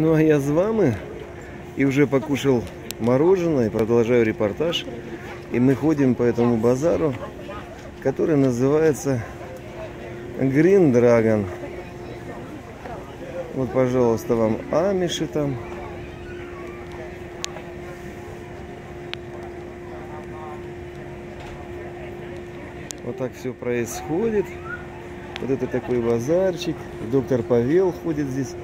Ну а я с вами и уже покушал мороженое, продолжаю репортаж. И мы ходим по этому базару, который называется Green Dragon. Вот, пожалуйста, вам амиши там. Вот так все происходит. Вот это такой базарчик. Доктор Павел ходит здесь,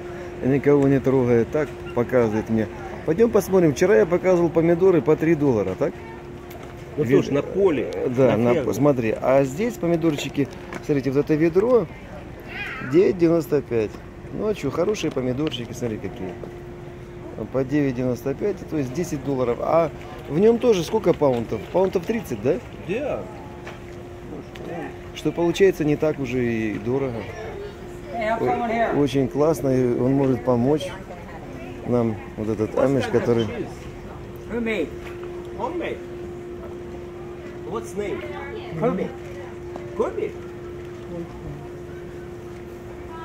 никого не трогает. Так показывает мне. Пойдем посмотрим. Вчера я показывал помидоры по 3 доллара, так? Ну слушай, на поле. Да, на на, смотри. А здесь помидорчики, смотрите, вот это ведро 9,95. Ну а что, хорошие помидорчики, смотри какие. По 9,95, то есть 10 долларов. А в нем тоже сколько паунтов? Паунтов 30, да? Да. Что получается не так уже и дорого. Очень классно, и он может помочь нам, вот этот амиш, который... What's name? Kobe. Kobe.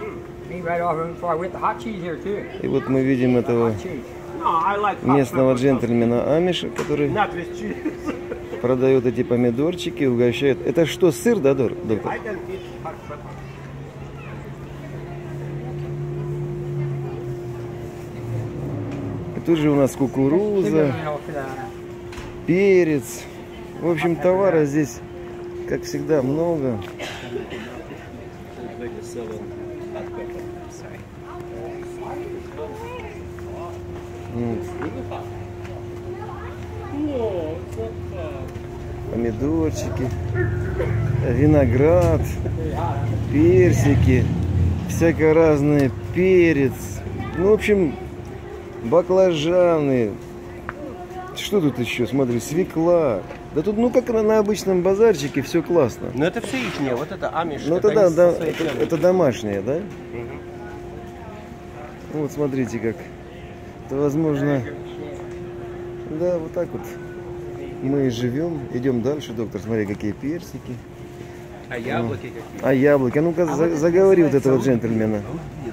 Too. И вот мы видим этого местного джентльмена Амиша, который продает эти помидорчики, угощает. Это что, сыр, да, доктор? Тут же у нас кукуруза, перец. В общем, товара здесь, как всегда, много. Помидорчики, виноград, персики, всякое разное, перец. Ну, в общем, баклажаны. Что тут еще? Смотри, свекла. Да тут, ну, как на, обычном базарчике, все классно. Но это все ихнее, вот это амиш. Ну, это да, да, это, это домашнее, да? Ну, Вот смотрите как. Это возможно. Да, вот так вот. Мы живем. Идем дальше, доктор. Смотри, какие персики. А яблоки какие? А яблоки. А ну-ка, за- заговори вот этого джентльмена.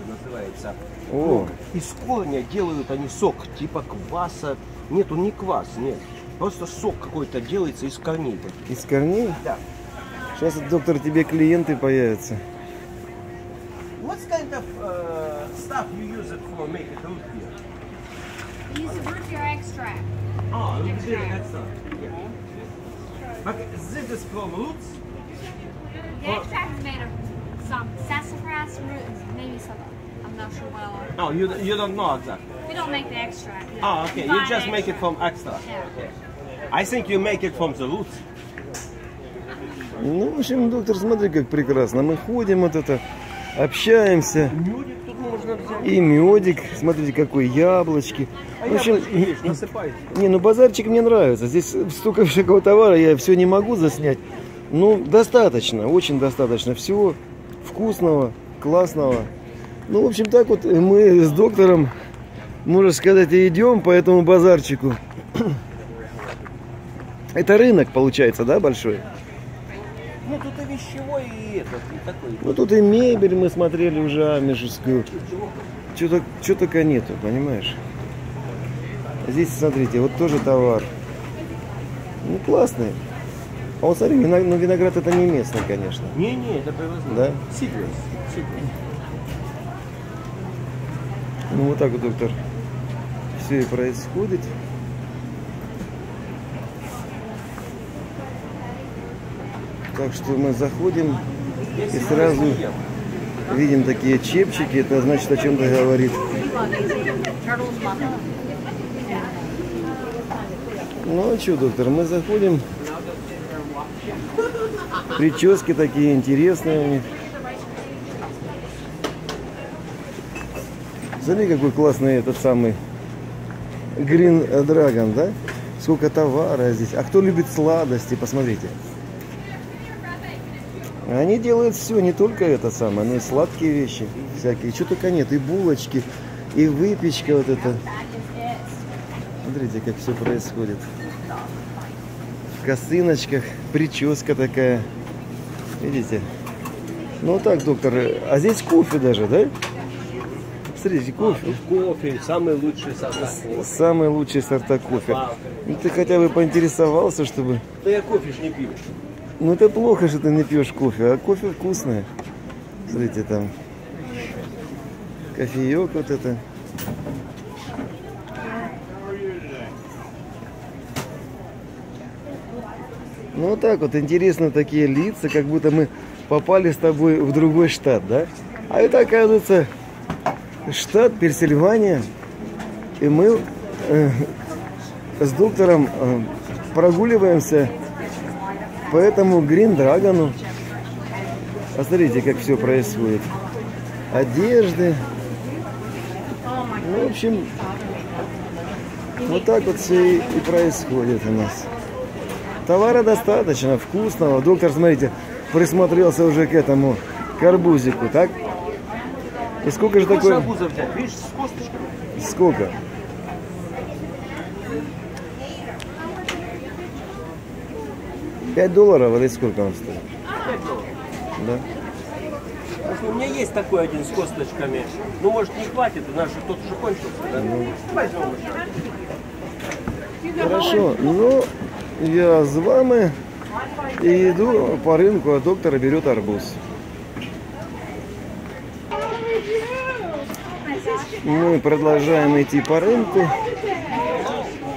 называется. О, Из корня делают они сок, типа кваса. Нет, он не квас, нет. Просто сок какой-то делается из корней из корней? Да. Сейчас, доктор, тебе клиенты появятся. What kind of uh, stuff you use it for make it root beer? Use the root beer extract. Oh, root beer Extract. extra. Yeah. But this is from roots? The extract is made of some sassafras roots, maybe some. I'm not sure what else. Oh, you, you don't know exactly. We don't make the extract. no. Oh, okay. We You just make it extract. from extra. Yeah. I think you make it from the roots. Ну, в общем, доктор, смотри, как прекрасно. Мы ходим вот это, общаемся. Медик тут можно взять. И медик, смотрите, какой яблочки. А В общем, яблочки есть, насыпайте. Не, ну базарчик мне нравится. Здесь столько всякого товара, я все не могу заснять. Ну, достаточно, очень достаточно всего вкусного, классного. Ну, в общем, так вот мы с доктором, можно сказать, и идем по этому базарчику. Это рынок, получается, да, большой? Ну, тут и вещевой, и этот, и такой. Ну, тут и мебель мы смотрели уже амежскую. Что-то, что только нету, понимаешь? Здесь, смотрите, вот тоже товар. Ну, классный. А вот смотри, виноград, ну, виноград это не местный, конечно. Не-не, это привозные. Да? Сидрус. Сидрус. Ну, вот так вот, доктор, все и происходит. Так что мы заходим и сразу видим такие чепчики. Это значит о чем-то говорит. Ну а что, доктор, мы заходим. Прически такие интересные у них. Смотри, какой классный этот самый Green Dragon, да? Сколько товара здесь. А кто любит сладости, посмотрите. Они делают все, не только это самое, но и сладкие вещи всякие. Что только нет, и булочки, и выпечка вот это. Смотрите, как все происходит. В косыночках, прическа такая. Видите? Ну так, доктор, а здесь кофе даже, да? Смотрите, кофе. Кофе, самый лучший состав. Самый лучший сорта кофе. Ну ты хотя бы поинтересовался, чтобы... Да я кофе ж не пью. Ну это плохо, что ты не пьешь кофе, а кофе вкусное. Смотрите, там кофеек вот это. Ну вот так вот, интересно такие лица, как будто мы попали с тобой в другой штат, да? А это оказывается штат Пенсильвания. И мы э, с доктором э, прогуливаемся по этому Грин Драгону. Посмотрите, как все происходит. Одежды. Ну, в общем, вот так вот все и, и происходит у нас. Товара достаточно, вкусного. Доктор, смотрите, присмотрелся уже к этому карбузику, так? И сколько же Хочешь такое? арбуза взять? Видишь, с косточками. Сколько? Пять долларов или сколько он стоит? Да. Потому что у меня есть такой один с косточками. Ну, может, не хватит, у нас же тот уже кончился. Да? Возьмем еще. Хорошо. Ну, я з вами иду по рынку, а доктор берет арбуз. Мы продолжаем идти по рынку.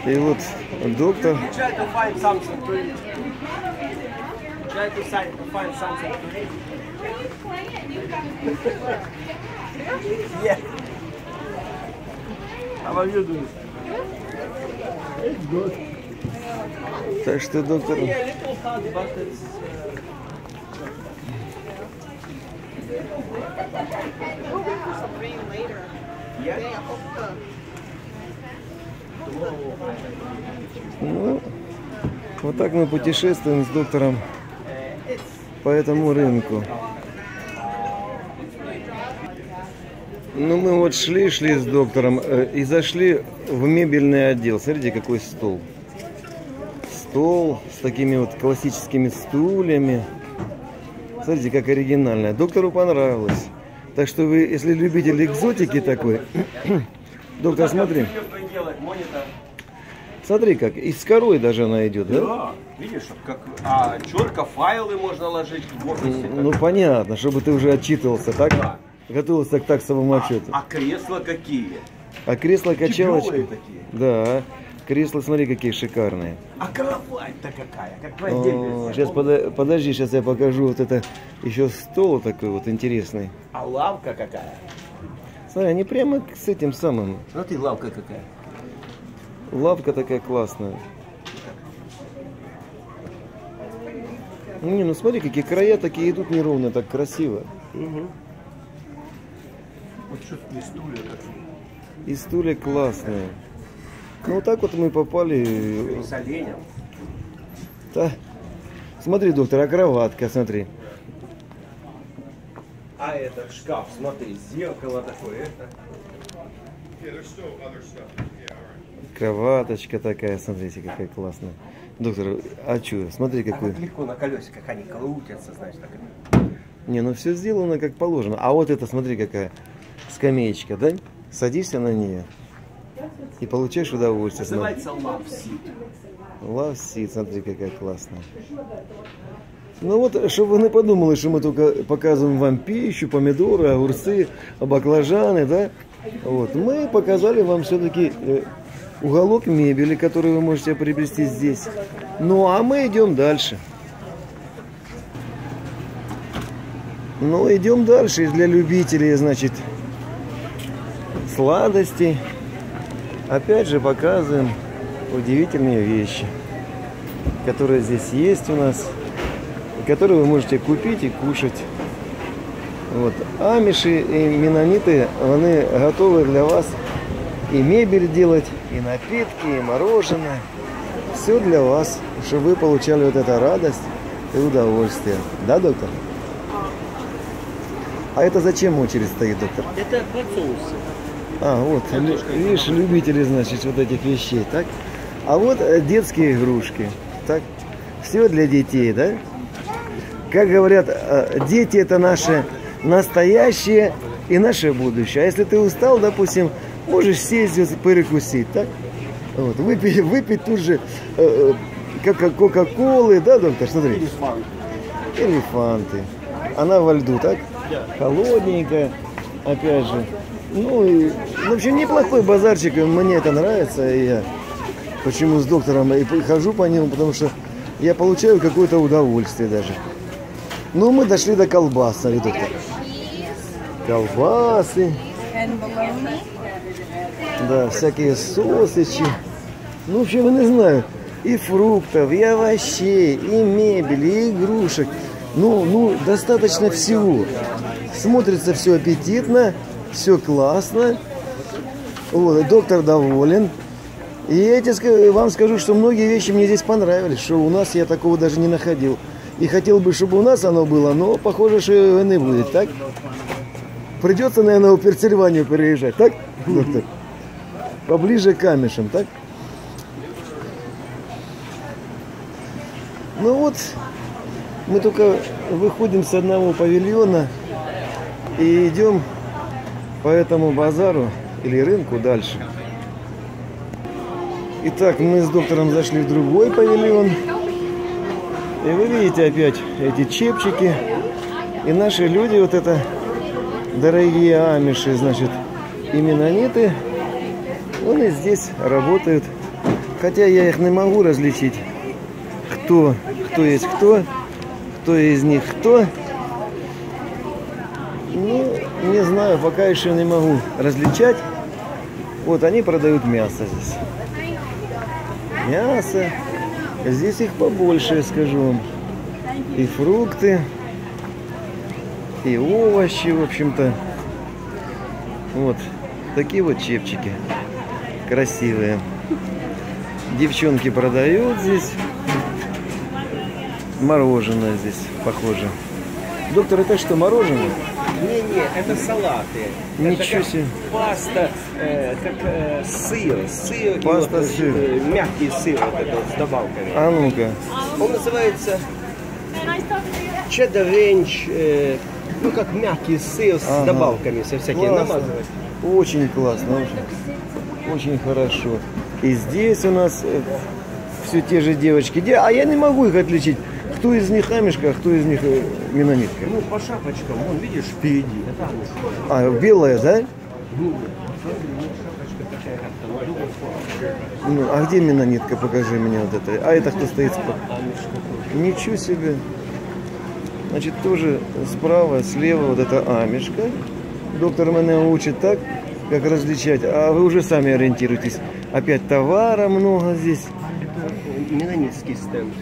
И вот доктор to find something Ну, вот так мы путешествуем с доктором по этому рынку. Ну, мы вот шли, шли с доктором э, и зашли в мебельный отдел. Смотрите, какой стол. Стол с такими вот классическими стульями. Смотрите, как оригинально. Доктору понравилось. Так что вы, если любитель экзотики такой, доктор, смотри. Смотри, как из корой даже она идет, да? Да, видишь, как а, четко файлы можно ложить в офисе. Ну понятно, чтобы ты уже отчитывался, так? Да. Готовился к таксовому отчету. А кресла какие? А кресло качалочка? Тяжелые такие. Да. Кресла, смотри, какие шикарные. А кровать-то какая? Как в отдельной Сейчас подожди, сейчас я покажу вот это еще стол такой вот интересный. А лавка какая? Смотри, они прямо с этим самым. Смотри, лавка какая. Лавка такая классная. Не, ну смотри, какие края такие идут неровно, так красиво. Вот что-то не стулья такие. И стулья классные. Ну вот так вот мы попали. С оленем. Да. Смотри, доктор, а кроватка, смотри. А это шкаф, смотри, зеркало такое. Кроваточка такая, смотрите, какая классная. Доктор, а что, смотри, А какой. как легко на колесиках они крутятся, знаешь, так. Не, ну все сделано как положено. А вот это, смотри, какая скамеечка, да? Садишься на нее и получаешь удовольствие. Называется love seat. Love seat, смотри, какая классная. Ну вот, чтобы вы не подумали, что мы только показываем вам пищу, помидоры, огурцы, баклажаны, да? Вот, мы показали вам все-таки э, уголок мебели, который вы можете приобрести здесь. Ну, а мы идем дальше. Ну, идем дальше. Для любителей, значит, сладостей. Опять же показываем удивительные вещи, которые здесь есть у нас, которые вы можете купить и кушать. Вот. Амиши и менониты, они готовы для вас и мебель делать, и напитки, и мороженое. Все для вас, чтобы вы получали вот эту радость и удовольствие. Да, доктор? А это зачем очередь стоит, доктор? Это под соусы. А, вот, видишь, любители, значит, вот этих вещей, так? А вот э, детские игрушки, так? Все для детей, да? Как говорят, э, дети это наше настоящее и наше будущее. А если ты устал, допустим, можешь сесть здесь перекусить, так? Вот, выпить, выпить тут же э, э, как кока-колы, да, доктор, смотри. Элефанты. Она во льду, так? Холодненькая, опять же. Ну и, общем, неплохой базарчик, мне это нравится, и я почему с доктором и хожу по нему, потому что я получаю какое-то удовольствие даже. Ну, мы дошли до колбас, смотри, доктор. Колбасы, да, всякие сосичи. Ну, в общем, я не знаю, и фруктов, и овощей, и мебели, и игрушек. Ну, ну, достаточно всего. Смотрится все аппетитно, все классно. Вот, доктор доволен. И я тебе вам скажу, что многие вещи мне здесь понравились, что у нас я такого даже не находил. И хотел бы, чтобы у нас оно было, но похоже, что его не будет, так? Придется, наверное, в Пенсильванию переезжать, так, доктор? Поближе к камешам, так? Ну вот, мы только выходим с одного павильона и идем по этому базару или рынку дальше. Итак, мы с доктором зашли в другой павильон. И вы видите опять эти чепчики. И наши люди, вот это дорогие амиши, значит, и менониты, они здесь работают. Хотя я их не могу различить, кто, кто есть кто, кто из них кто. Ну, не знаю, пока еще не могу различать. Вот они продают мясо здесь. Мясо. Здесь их побольше, я скажу вам. И фрукты, и овощи, в общем-то. Вот. Такие вот чепчики. Красивые. Девчонки продают здесь. Мороженое здесь, похоже. Доктор, это что, мороженое? Не-не, это салаты. Ничего это себе. Паста, э, как э, сыр. Сыр Паста, вот, сыр. э, мягкий сыр вот этот с добавками. А ну-ка. Он называется чеддер ренч, э, ну как мягкий сыр с Ага. добавками, со всякими Классно. намазывать. Очень классно, очень, очень хорошо. И здесь у нас все те же девочки. Де- А я не могу их отличить. Кто из них амишка, а кто из них э, менонитка. Ну, по шапочкам, вон, видишь, впереди. А, белая, да? Ну, а где менонитка? Покажи мне вот это. А это кто стоит справа? Ничего себе. Значит, тоже справа, слева вот это амишка. Доктор меня учит так, как различать. А вы уже сами ориентируетесь. Опять товара много здесь. Это менонитский стенд.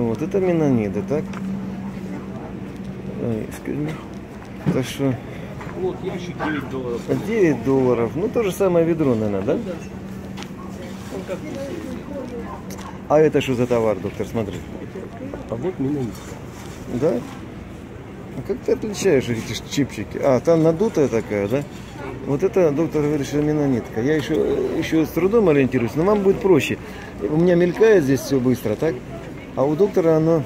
Вот это менониды, так? Так что Вот, ящик 9 долларов. 9 долларов. Ну, то же самое ведро, наверное, да? Он как А это что за товар, доктор, смотри? А вот менонитка. Да? А как ты отличаешь эти чипчики? А, там надутая такая, да? Вот это, доктор говорит, что менонитка. Я еще, еще с трудом ориентируюсь, но вам будет проще. У меня мелькает здесь все быстро, так? А у доктора оно,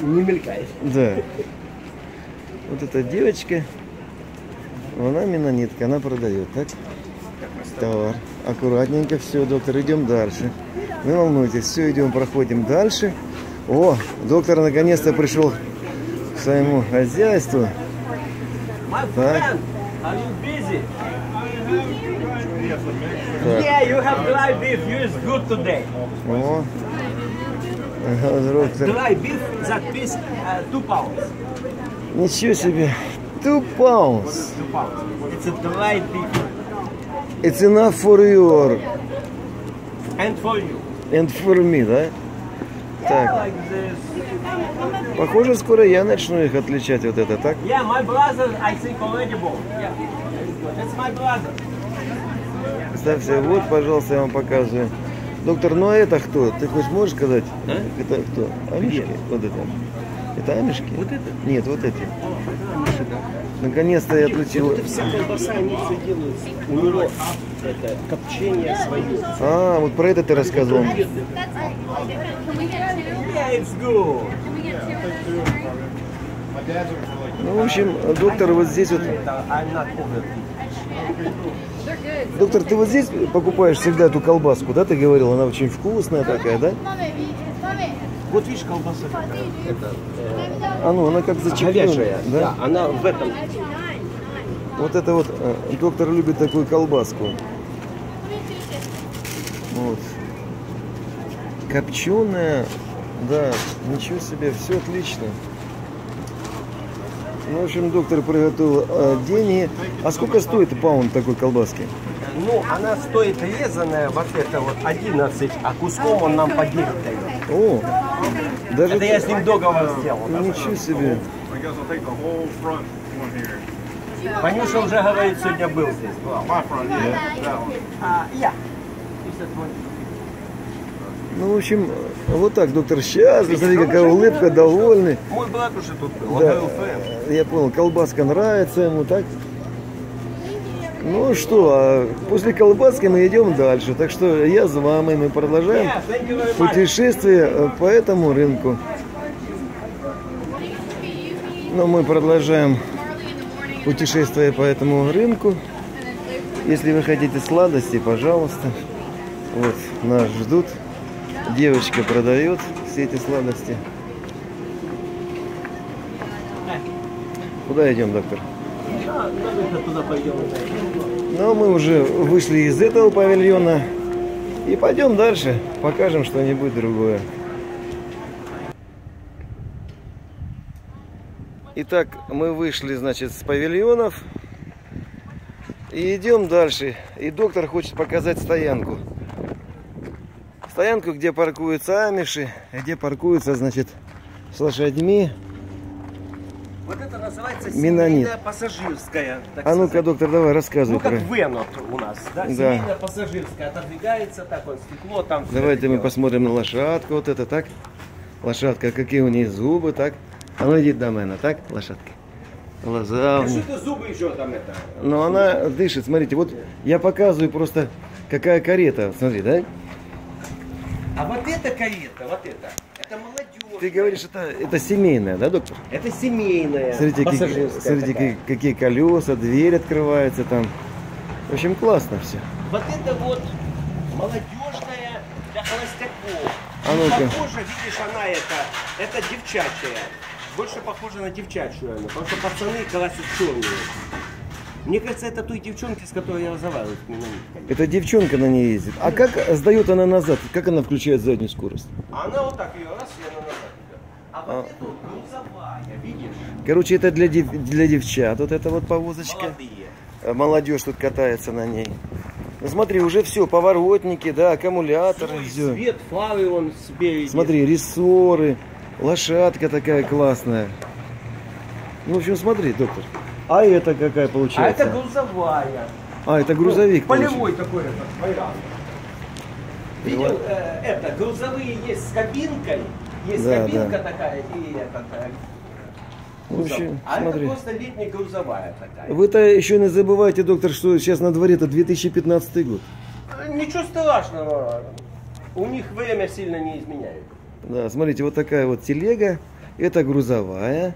Не мелькает. да. Вот эта девочка, она менонитка, она продает, так? Товар. Аккуратненько, все, доктор, идем дальше. Не волнуйтесь, все, идем, проходим дальше. О, доктор наконец-то пришел к своему хозяйству. Так. are you busy? Так. Yeah, you have dry beef. You is good today. О. Dry beef, that piece, uh, two pounds. Ничего себе. Two pounds. Two pounds. It's a dry beef. It's enough for your And for you. and for me, да? Так, похоже, скоро я начну их отличать вот это, так? Yeah, my brother, I think, already bought. Yeah. That's my brother. Ставьте, вот, пожалуйста, я вам показываю. Доктор, ну а это кто? Ты хоть можешь сказать? А? Это кто? Амишки? Вот это. Это амишки? Вот это? Нет, вот эти. Наконец-то я отличил. Это вся колбаса, они все делают. У него это копчение свое. А, вот про это ты рассказывал. Ну, в общем, доктор вот здесь вот... Доктор, ты вот здесь покупаешь всегда эту колбаску, да? Ты говорил, она очень вкусная такая, да? Вот видишь, колбаса какая. Это А ну, она как говяжья. да? Да, она в этом. Вот это вот, э, доктор любит такую колбаску. Вот. Копченая, да, ничего себе, все отлично. Ну, в общем, доктор приготовил э, деньги. А сколько стоит паунд такой колбаски? Ну, она стоит резаная, вот это вот 11, а куском он нам по 9 дает. О, даже... Это я с ним договор сделал. Ничего себе. Ванюша уже говорит, сегодня был здесь. Был. My front, yeah. That one. А, я. Ну, в общем, вот так, доктор счастлив, смотри, какая улыбка, довольный. Мой брат уже тут был, Да, говорил, «Фрэнк, я понял, колбаска нравится ему, так? Ну что, а после колбаски мы идем дальше. Так что я с вами, мы продолжаем путешествие э, по этому рынку. Но мы продолжаем путешествие по этому рынку. Если вы хотите сладости, пожалуйста. Вот, нас ждут. Девочка продает все эти сладости. Куда идем, доктор? Но мы уже вышли из этого павильона и пойдем дальше, покажем что-нибудь другое. Итак, мы вышли, значит, с павильонов и идем дальше. И доктор хочет показать стоянку. Стоянку, где паркуются амиши, где паркуются, значит, с лошадьми. Вот это называется Менонит. семейная пассажирская. А ну-ка, доктор, давай рассказывай Ну, как про... вен вот у нас, да? Да. Семейная пассажирская. Отодвигается так, вот стекло там. Давайте мы дело. посмотрим на лошадку, вот это, так? Лошадка, какие у нее зубы, так? А ну иди до меня, так, лошадка? Глаза Да что зубы еще там это? Но она дышит, смотрите, вот я показываю просто, какая карета, смотри, да? А вот эта карета, вот это, это молодежь. Ты говоришь, это, это семейная, да, доктор? Это семейная Смотрите, какие, смотрите такая. какие, колеса, дверь открывается там. В общем, классно все. Вот это вот молодежная для холостяков. А ну-ка. Похоже, видишь, она это, это девчачья. Больше похоже на девчачью она, потому что пацаны красят черную. Мне кажется, это той девчонки, с которой я разговаривал. Это девчонка на ней ездит. А как сдает она назад? Как она включает заднюю скорость? А она вот так ее раз, и она назад. А вот это вот грузовая, видишь, Короче, это для, дев- для девчат. Вот это вот повозочка. молодые. Э, Молодежь тут катается на ней. Ну, смотри, уже все, поворотники, да, аккумуляторы, Ой, все. Свет, фары он спереди. Смотри, рессоры, лошадка такая классная. Ну, в общем, смотри, доктор. А это какая А получается? это грузовая. А, это грузовик. Ну, получается. полевой такой этот, вариант. Видел, э, это, грузовые есть с кабинкой, есть Да, кабинка да. такая и этот, э, В общем, а смотри. это просто летняя грузовая такая. Вы-то еще не забывайте, доктор, что сейчас на дворе это 2015 год. Э, Ничего страшного, у них время сильно не изменяет. Да, смотрите, вот такая вот телега. Это грузовая.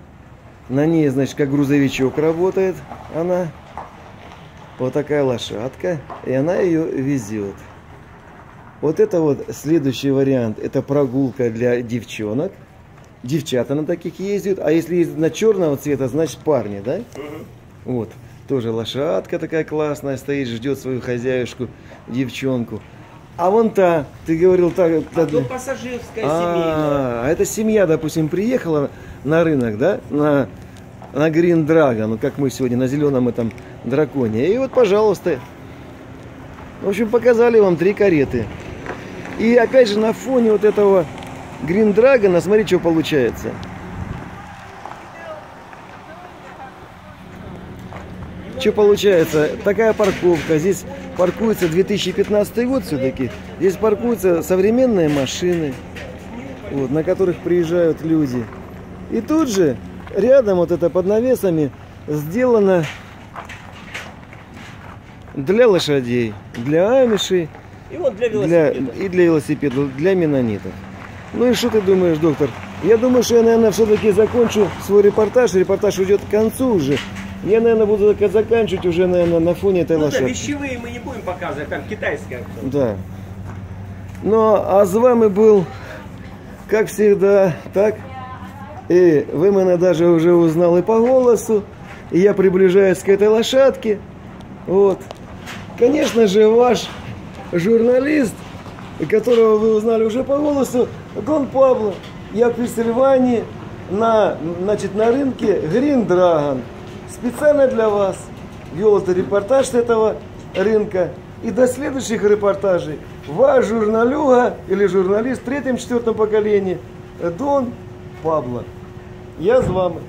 На ней, значит, как грузовичок работает она. Вот такая лошадка. И она ее везет. Вот это вот следующий вариант. Это прогулка для девчонок. Девчата на таких ездят. А если ездят на черного цвета, значит парни, да? Вот. Тоже лошадка такая классная стоит, ждет свою хозяюшку, девчонку. А вон та, ты говорил, та, та- А то пассажирская семейная. а, а эта семья, допустим, приехала на рынок, да, на, на Green Dragon, ну как мы сегодня на зеленом этом драконе. И вот, пожалуйста, в общем, показали вам три кареты. И опять же на фоне вот этого Green Dragon, смотри, что получается. Что получается? Такая парковка. Здесь паркуется 2015 год все-таки. Здесь паркуются современные машины, вот, на которых приезжают люди. И тут же, рядом вот это под навесами, сделано для лошадей, для амишей, И вот для для, и для велосипедов, для менонитов. Ну и что ты думаешь, доктор? Я думаю, что я, наверное, все-таки закончу свой репортаж. Репортаж идет к концу уже. Я, наверное, буду зак- заканчивать уже, наверное, на фоне этой Ну да, лошадки. вещевые мы не будем показывать, там китайская. Да. Ну, а з вами был, как всегда, так? И вы меня даже уже узнал и по голосу. И я приближаюсь к этой лошадке. Вот. Конечно же, ваш журналист, которого вы узнали уже по голосу, Дон Пабло. Я в Пенсильвании на, значит, на рынке Green Dragon. Специально для вас вел это репортаж с этого рынка. И до следующих репортажей ваш журналюга или журналист в третьем-четвертом поколении Дон Пабло. Я з вами.